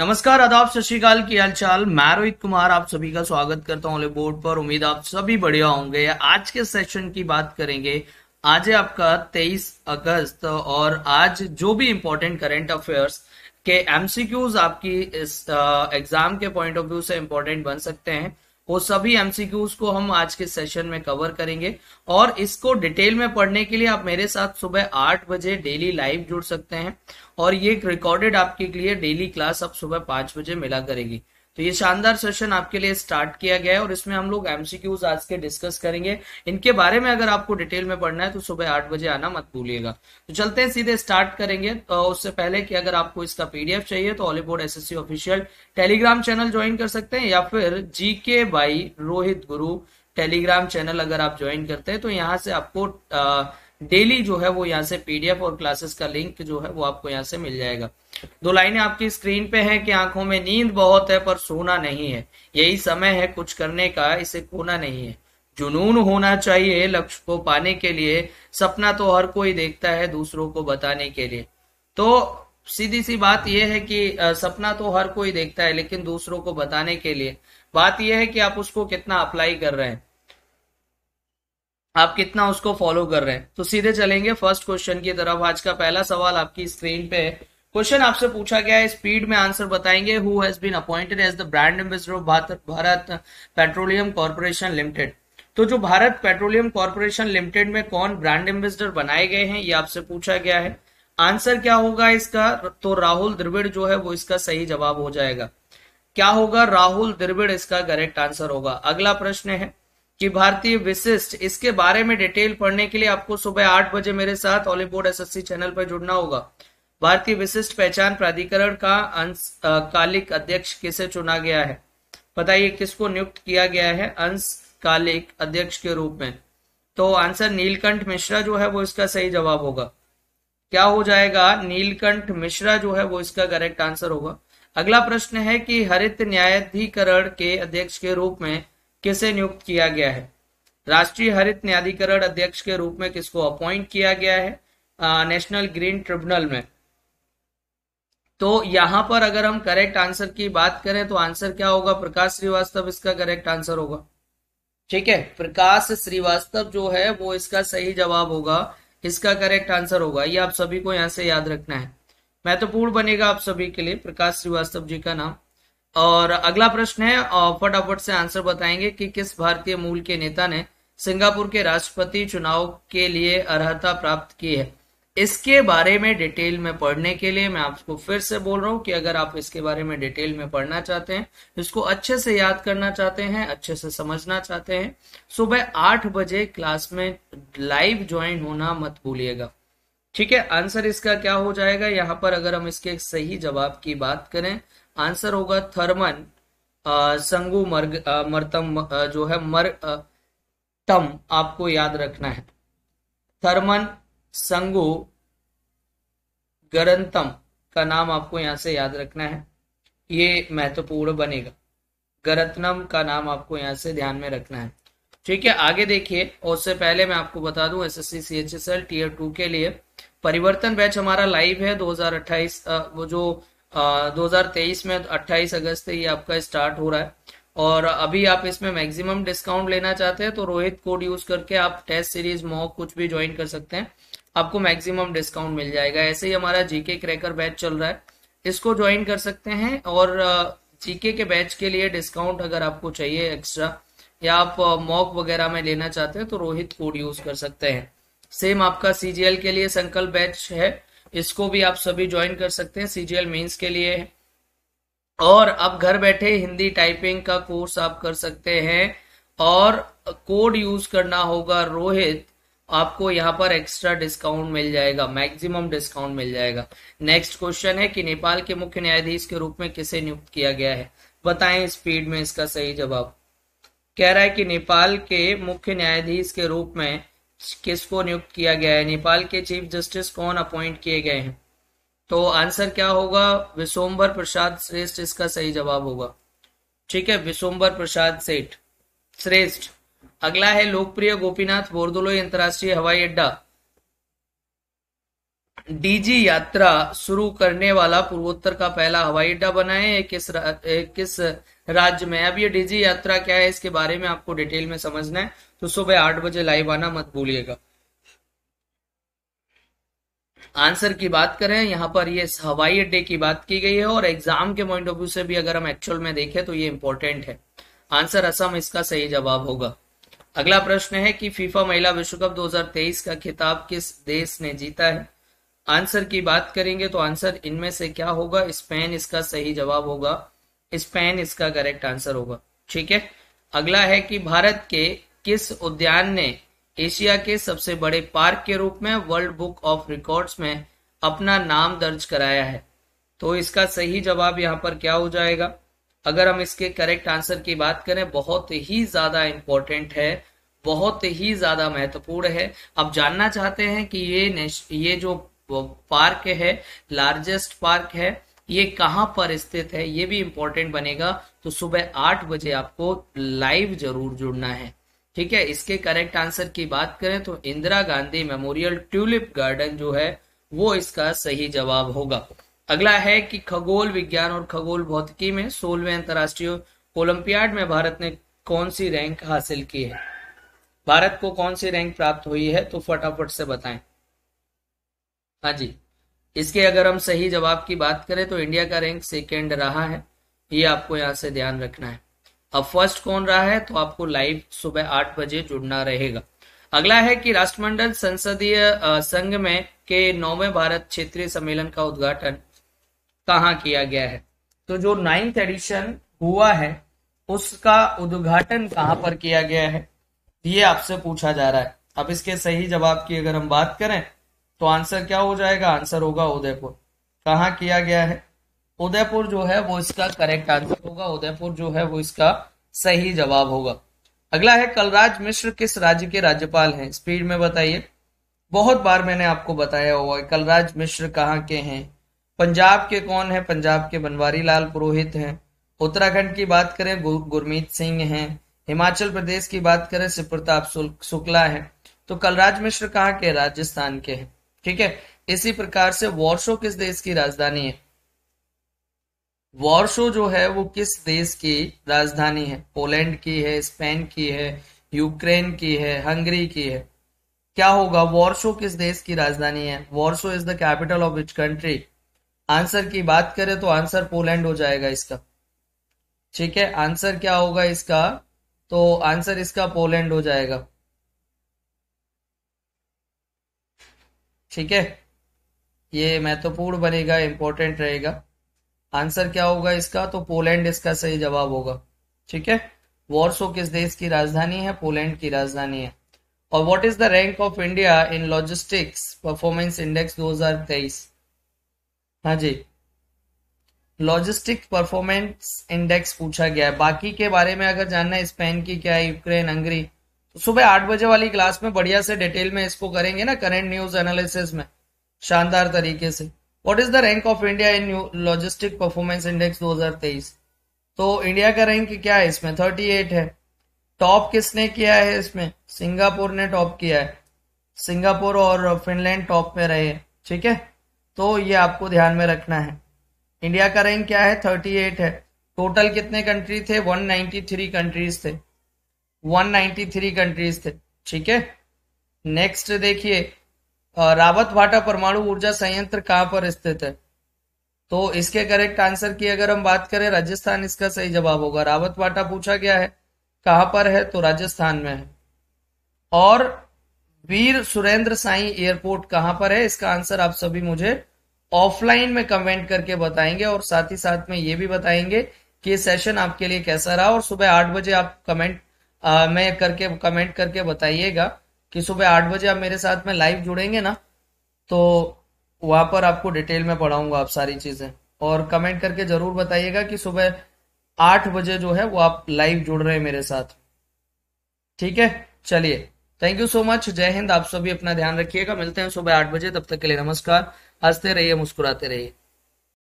नमस्कार, आदाब, सत श्रीकाल की हाल चाल मैं रोहित कुमार, आप सभी का स्वागत करता हूँ बोर्ड पर। उम्मीद आप सभी बढ़िया होंगे। आज के सेशन की बात करेंगे। आज है आपका 23 अगस्त और आज जो भी इम्पोर्टेंट करेंट अफेयर्स के एमसीक्यूज आपकी इस एग्ज़ाम के पॉइंट ऑफ़ व्यू से इम्पोर्टेंट बन सकते हैं। वो सभी एमसीक्यूज को हम आज के सेशन में कवर करेंगे। और इसको डिटेल में पढ़ने के लिए आप मेरे साथ सुबह आठ बजे डेली लाइव जुड़ सकते हैं। और ये रिकॉर्डेड आपके लिए डेली क्लास अब सुबह पाँच बजे मिला करेगी। तो ये शानदार सेशन आपके लिए स्टार्ट किया गया है और इसमें हम लोग एमसीक्यूज आज के डिस्कस करेंगे। इनके बारे में अगर आपको डिटेल में पढ़ना है तो सुबह आठ बजे आना मत भूलिएगा। तो चलते हैं, सीधे स्टार्ट करेंगे। तो उससे पहले कि अगर आपको इसका पीडीएफ चाहिए तो Ollywood S official Telegram channel join कर सकते हैं, या फिर GK by Rohit Guru Telegram channel अगर आप ज्वाइन करते हैं तो यहाँ से आपको डेली जो है वो यहाँ से पीडीएफ और क्लासेस का लिंक जो है वो आपको यहाँ से मिल जाएगा। दो लाइनें आपकी स्क्रीन पे हैं कि आँखों में नींद बहुत है पर सोना नहीं है। यही समय है कुछ करने का, इसे खोना नहीं है। जुनून होना चाहिए लक्ष्य को पाने के लिए, सपना तो हर कोई देखता है दूसरों को बताने के लिए। तो सीधी सी बात यह है कि सपना तो हर कोई देखता है लेकिन दूसरों को बताने के लिए। बात यह है कि आप उसको कितना अप्लाई कर रहे हैं। आप कितना उसको फॉलो कर रहे हैं? तो सीधे चलेंगे फ़र्स्ट क्वेश्चन की तरफ़। आज का पहला सवाल आपकी स्क्रीन पे है। क्वेश्चन आपसे पूछा गया है स्पीड में आंसर बताएँगे। Who has been appointed as the brand ambassador of Bharat petroleum corporation limited तो जो भारत पेट्रोलियम कॉर्पोरेशन लिमिटेड में कौन ब्रांड एम्बेसडर बनाए गए हैं, ये आपसे पूछा गया है। आंसर क्या होगा इसका? तो राहुल द्रविड़ जो है, वो इसका सही जवाब हो जाएगा। क्या होगा? राहुल द्रविड़ इसका करेक्ट आंसर होगा। अगला प्रश्न है कि भारतीय विशिष्ट, इसके बारे में डिटेल पढ़ने के लिए आपको सुबह आठ बजे मेरे साथ ऑलीवुड एसएससी चैनल पर जुड़ना होगा। भारतीय विशिष्ट पहचान प्राधिकरण का अंशकालिक अध्यक्ष किसे चुना गया है? बताइए किसको नियुक्त किया गया है अंशकालिक अध्यक्ष के रूप में? तो आंसर नीलकंठ मिश्रा जो है वो इसका सही जवाब होगा। क्या हो जाएगा? नीलकंठ मिश्रा जो है वो इसका करेक्ट आंसर होगा। अगला प्रश्न है कि हरित न्यायाधिकरण के अध्यक्ष के रूप में किसे नियुक्त किया गया है? राष्ट्रीय हरित न्यायाधिकरण अध्यक्ष के रूप में किसको अपॉइंट किया गया है? नेशनल ग्रीन ट्रिब्यूनल में। तो यहाँ पर अगर हम करेक्ट आंसर की बात करें तो आंसर क्या होगा? प्रकाश श्रीवास्तव, इसका करेक्ट आंसर होगा। ठीक है? प्रकाश श्रीवास्तव जो है, वो इसका सही जवाब होगा। इसका करेक्ट आंसर होगा। ये आप सभी को यहाँ से याद रखना है। महत्वपूर्ण बनेगा आप सभी के लिए। प्रकाश श्रीवास्तव जी का नाम। और अगला प्रश्न है फटाफट से आंसर बताएँगे कि किस भारतीय मूल के नेता ने सिंगापुर के राष्ट्रपति चुनाव के लिए अर्हता प्राप्त की है? इसके बारे में डिटेल में पढ़ने के लिए मैं आपको फिर से बोल रहा हूँ कि अगर आप इसके बारे में डिटेल में पढ़ना चाहते हैं, इसको अच्छे से याद करना चाहते हैं, अच्छे से समझना चाहते हैं, सुबह आठ बजे क्लास में लाइव ज्वाइन होना मत भूलिएगा। ठीक है, आंसर इसका क्या हो जाएगा? यहाँ पर अगर हम इसके सही जवाब की बात करें आंसर होगा थर्मन संगु मर्ग मरतम जो है मर तम आपको याद रखना है। थर्मन, संगु, गरंतम का नाम आपको यहाँ से याद रखना है। ये महत्वपूर्ण बनेगा। गरतनम का नाम आपको यहाँ से ध्यान में रखना है। ठीक है, आगे देखिए, और उससे पहले मैं आपको बता दूँ S S C C H S L tier two के लिए परिवर्तन बैच हमारा लाइव है 2028 वो जो 2023 में 28 अगस्त से ये आपका स्टार्ट हो रहा है। और अभी आप इसमें मैक्सिमम डिस्काउंट लेना चाहते हैं तो रोहित कोड यूज़ करके आप टेस्ट सीरीज़ मॉक कुछ भी ज्वाइन कर सकते हैं। आपको मैक्सिमम डिस्काउंट मिल जाएगा। ऐसे ही हमारा जीके क्रैकर बैच चल रहा है। इसको ज्वाइन कर सकते हैं और जीके के बैच के लिए डिस्काउंट अगर आपको चाहिए एक्स्ट्रा या आप मॉक वगैरह में लेना चाहते हैं तो रोहित कोड यूज़ कर सकते हैं। सेम आपका सीजीएल के लिए संकल्प बैच है। इसको भी आप सभी ज्वाइन कर सकते हैं सीजीएल मेंस के लिए। और अब घर बैठे हिंदी टाइपिंग का कोर्स आप कर सकते हैं। और कोड यूज़ करना होगा रोहित, आपको यहाँ पर एक्स्ट्रा डिस्काउंट मिल जाएगा मैक्सिमम डिस्काउंट मिल जाएगा। नेक्स्ट क्वेश्चन है कि नेपाल के मुख्य न्यायाधीश के रूप में किसे नियुक्त किया गया है? बताएँ स्पीड में इसका सही जवाब। कह रहा है कि नेपाल के मुख्य न्यायाधीश के रूप में किसको नियुक्त किया गया है? नेपाल के चीफ जस्टिस कौन अपॉइंट किए गए हैं? तो आंसर क्या होगा? विशोम्बर प्रसाद श्रेष्ठ इसका सही जवाब होगा। ठीक है विशोम्बर प्रसाद सेठ। श्रेष्ठ। अगला है लोकप्रिय गोपीनाथ बोरदोलोई अंतरराष्ट्रीय हवाई अड्डा। डीजी यात्रा शुरू करने वाला पूर्वोत्तर का पहला हवाई अड्डा बना है। किस रा, किस राज्य में अब ये डीजी यात्रा क्या है? इसके बारे में आपको डिटेल में समझना है। तो सुबह आठ बजे लाइव आना मत भूलिएगा। आंसर की बात करें, यहाँ पर ये हवाई अड्डे की बात की गई है और एग्ज़ाम के पॉइंट ऑफ़ व्यू से भी अगर हम एक्चुअल में देखें तो ये इंपॉर्टेंट है। आंसर असम इसका सही जवाब होगा। अगला प्रश्न है कि फीफा महिला विश्व कप 2023 का खिताब किस देश ने जीता है? आंसर की बात करेंगे तो आंसर इनमें से क्या होगा? स्पेन इसका सही जवाब होगा। स्पेन इसका करेक्ट आंसर होगा। ठीक है? अगला है कि भारत के किस उद्यान ने एशिया के सबसे बड़े पार्क के रूप में वर्ल्ड बुक ऑफ़ रिकॉर्ड्स में अपना नाम दर्ज कराया है? तो इसका सही जवाब यहाँ पर क्या हो जाएगा? अगर हम इसके करेक्ट आंसर की बात करें, बहुत ही ज़्यादा इंपॉर्टेंट है, बहुत ही ज़्यादा महत्वपूर्ण है। अब जानना चाहते हैं कि ये ये जो पार्क है लार्जेस्ट पार्क है, ये कहाँ पर स्थित है? ये भी इंपॉर्टेंट बनेगा। तो सुबह आठ बजे आपको लाइव ज़रूर जुड़ना है। ठीक है, इसके करेक्ट आंसर की बात करें तो Indira Gandhi memorial tulip garden जो है, वो इसका सही जवाब होगा। अगला है कि खगोल विज्ञान और खगोल भौतिकी में सोलहवें अंतरराष्ट्रीय ओलंपियाड में भारत ने कौन सी रैंक हासिल की है? भारत को कौन सी रैंक प्राप्त हुई है? तो फटाफट से बताएँ। हाँ जी, इसके अगर हम सही जवाब की बात करें तो इंडिया का रैंक सेकेंड रहा है। ये आपको यहाँ से ध्यान रखना है। अब फ़र्स्ट कौन रहा है? तो आपको लाइव सुबह आठ बजे जुड़ना रहेगा। अगला है कि राष्ट्रमंडल संसदीय संघ में के नौवे भारत क्षेत्रीय सम्मेलन का उद्घाटन कहा किया गया है? तो जो नाइन्थ एडिशन हुआ है, उसका उद्घाटन कहाँ पर किया गया है? ये आपसे पूछा जा रहा है। अब इसके सही जवाब की अगर हम बात करें तो आंसर क्या हो जाएगा? आंसर होगा उदयपुर। कहा किया गया है? उदयपुर जो है वो इसका करेक्ट आंसर होगा। उदयपुर जो है वो इसका सही जवाब होगा। अगला है, कलराज मिश्र किस राज्य के राज्यपाल हैं? स्पीड में बताइए। बहुत बार मैंने आपको बताया हुआ कलराज मिश्र कहाँ के हैं? पंजाब के कौन है? पंजाब के बनवारी लाल पुरोहित हैं। उत्तराखंड की बात करें गुरमीत सिंह हैं। हिमाचल प्रदेश की बात करें शिवप्रताप शुक्ला है। तो कलराज मिश्र कहाँ के? राजस्थान के हैं। ठीक है? इसी प्रकार से वॉर्शो किस देश की राजधानी है? वॉर्शो जो है वो किस देश की राजधानी है? पोलैंड की है स्पेन की है यूक्रेन की है हंगरी की है। क्या होगा? वॉर्शो किस देश की राजधानी है? Warsaw is the capital of which country answer की बात करें तो आंसर पोलैंड हो जाएगा इसका। ठीक है? आंसर क्या होगा इसका? तो आंसर इसका पोलैंड हो जाएगा। ठीक है? ये महत्वपूर्ण बनेगा इंपॉर्टेंट रहेगा। आंसर क्या होगा इसका? तो पोलैंड इसका सही जवाब होगा। ठीक है? वॉर्सो किस देश की राजधानी है? पोलैंड की राजधानी है। और what is the rank of India in logistics performance index 2023 हाँ जी। लॉजिस्टिक परफॉर्मेंस इंडेक्स पूछा गया है। बाकी के बारे में अगर जानना है, स्पेन की क्या है, यूक्रेन, हंगरी तो सुबह आठ बजे वाली क्लास में बढ़िया से डिटेल में इसको करेंगे ना करंट न्यूज़ एनालिसिस में। शानदार तरीके से। What is the rank of India in logistic performance index 2023 तो इंडिया का रैंक क्या है? इसमें 38 है। टॉप किसने किया है इसमें? सिंगापुर ने टॉप किया है। सिंगापुर और फिनलैंड टॉप में रहे। ठीक है? तो ये आपको ध्यान में रखना है। इंडिया का रैंक क्या है? 38 है। टोटल कितने कंट्री थे? 193 कंट्रीज़ थे। 193 कंट्रीज़ थे। ठीक है? नेक्स्ट देखिए। रावत भाटा परमाणु ऊर्जा संयंत्र कहाँ पर स्थित है? तो इसके करेक्ट आंसर की अगर हम बात करें राजस्थान इसका सही जवाब होगा। रावत भाटा पूछा गया है कहाँ पर है? तो राजस्थान में है। और वीर सुरेंद्र साई एयरपोर्ट कहाँ पर है? इसका आंसर आप सभी मुझे ऑफलाइन में कमेंट करके बताएँगे और साथ ही साथ में ये भी बताएँगे कि सेशन आपके लिए कैसा रहा और सुबह आठ बजे आप कमेंट आ, में करके कमेंट करके बताइएगा। कि सुबह आठ बजे आप मेरे साथ में लाइव जुड़ेंगे ना तो वहाँ पर आपको डिटेल में पढ़ाऊँगा आप सारी चीज़ें। और कमेंट करके ज़रूर बताइएगा कि सुबह आठ बजे जो है वो आप लाइव जुड़ रहे हैं मेरे साथ। ठीक है? चलिए थैंक यू सो मच जय हिंद, आप सभी अपना ध्यान रखिएगा। मिलते हैं सुबह आठ बजे, तब तक के लिए नमस्कार। हँसते रहिए, मुस्कुराते रहिए।